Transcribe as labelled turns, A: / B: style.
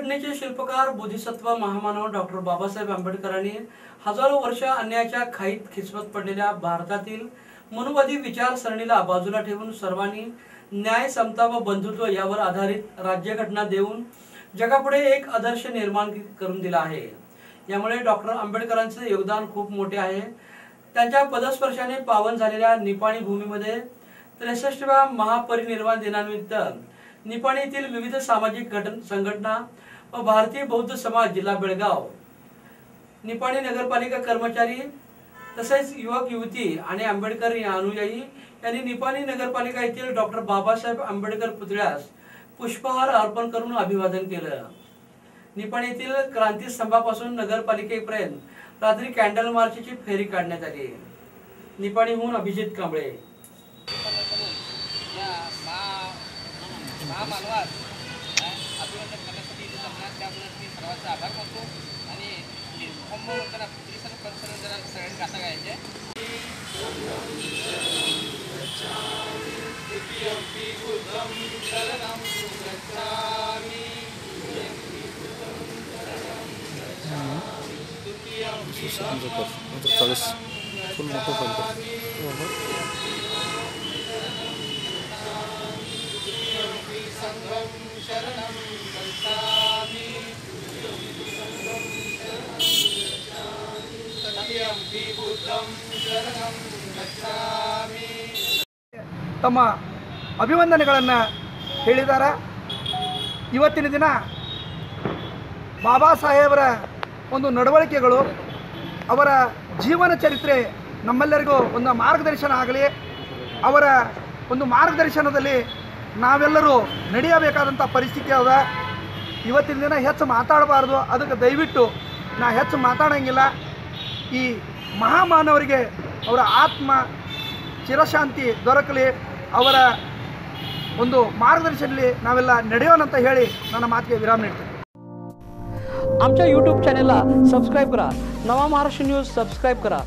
A: राज्यघटनेचे शिल्पकार बोधिसत्व महामानव डॉक्टर बाबासाहेब आंबेडकरांनी हजारो वर्ष अन्यायाच्या खाईत खिसवत पडलेल्या भारतातील मनुवादी विचारसरणीला बाजूला ठेवून सर्वांनी न्याय समता व बंधुत्व यावर आधारित राज्यघटना देऊन जगापुढे एक आदर्श निर्माण करून दिला आहे. यामुळे डॉक्टर आंबेडकरांचे योगदान खूप मोठे आहे. त्यांच्या पदस्पर्शाने पावन झालेल्या निपाणी भूमीमध्ये त्रेसष्टव्या महापरिनिर्वाण दिनानिमित्त निपाणी येथील विविध सामाजिक घटन संघटना व भारतीय बौद्ध समाज जिल्हा बेळगाव. निपाणी नगरपालिका कर्मचारी तसेच युवक युवती आणि आंबेडकर या अनुयायी यांनी निपाणी नगरपालिका येथील डॉक्टर बाबासाहेब आंबेडकर पुतळ्यास पुष्पहार अर्पण करून अभिवादन केलं. निपाणी येथील क्रांती स्तंभापासून नगरपालिकेपर्यंत रात्री कॅन्डल मार्चची फेरी काढण्यात आली. निपाणीहून अभिजित कांबळे.
B: त्याबद्दल मी सर्वांचे आभार मानतो. आणि होम जरा पुत्री सर्व कन्सर्न जरा सगळ्यांनी गाता गायचे
C: चाळीस फुल मोठं फाईल कर.
D: ತಮ್ಮ ಅಭಿವಂದನೆಗಳನ್ನು ಹೇಳಿದ್ದಾರೆ. ಇವತ್ತಿನ ದಿನ ಬಾಬಾ ಸಾಹೇಬರ ಒಂದು ನಡವಳಿಕೆಗಳು, ಅವರ ಜೀವನ ಚರಿತ್ರೆ ನಮ್ಮೆಲ್ಲರಿಗೂ ಒಂದು ಮಾರ್ಗದರ್ಶನ ಆಗಲಿ, ಅವರ ಒಂದು ಮಾರ್ಗದರ್ಶನದಲ್ಲಿ ನಾವೆಲ್ಲರೂ ನಡೆಯಬೇಕಾದಂಥ ಪರಿಸ್ಥಿತಿ ಅದ. ಇವತ್ತಿನ ದಿನ ಹೆಚ್ಚು ಮಾತಾಡಬಾರ್ದು. ಅದಕ್ಕೆ ದಯವಿಟ್ಟು ನಾ ಹೆಚ್ಚು ಮಾತಾಡೋಂಗಿಲ್ಲ. ಈ ಮಹಾಮಾನವರಿಗೆ ಅವರ ಆತ್ಮ ಚಿರಶಾಂತಿ ದೊರಕಲಿ ಅವರ ಒಂದು ಮಾರ್ಗದರ್ಶನದಲ್ಲಿ ನಾವೆಲ್ಲ ನಡೆಯೋಣ ಅಂತ ಹೇಳಿ ನನ್ನ ಮಾತಿಗೆ ವಿರಾಮ ನೀಡ್ತೇನೆ
A: आमच्या यूट्यूब चॅनेलला सबस्क्राईब करा नवा महाराष्ट्र न्यूज सबस्क्राईब करा